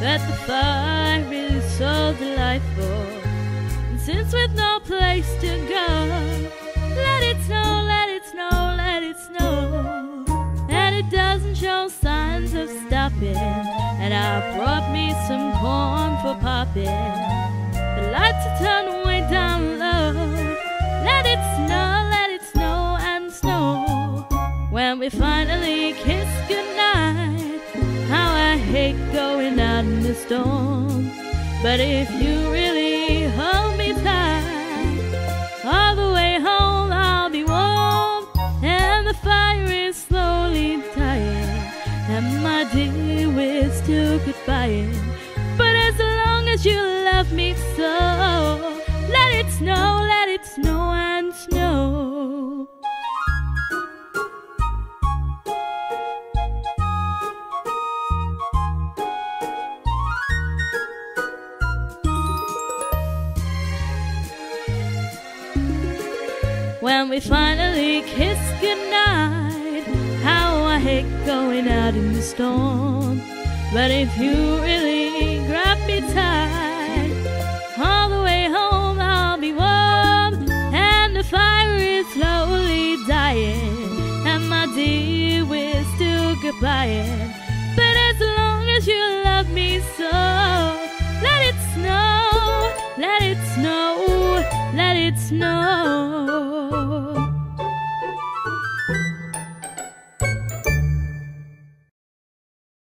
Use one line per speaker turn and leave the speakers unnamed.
But the fire is so delightful. And since with no place to go, let it snow, let it snow, let it snow. And it doesn't show signs of stopping. And I brought me some corn for popping. The lights are turned way down low. Let it snow, let it snow and snow. When we finally kiss goodnight, how I hate going storm. But if you really hold me tight, all the way home I'll be warm. And the fire is slowly dying. And my dear, we're still goodbying. But as long as you love me so, let it snow, let When we finally kiss goodnight, how I hate going out in the storm. But if you really grab me tight, all the way home I'll be warm, and the fire is slowly dying, and my dear, we're still goodbying. But as long as you love me so, let it snow, let it snow, let it snow.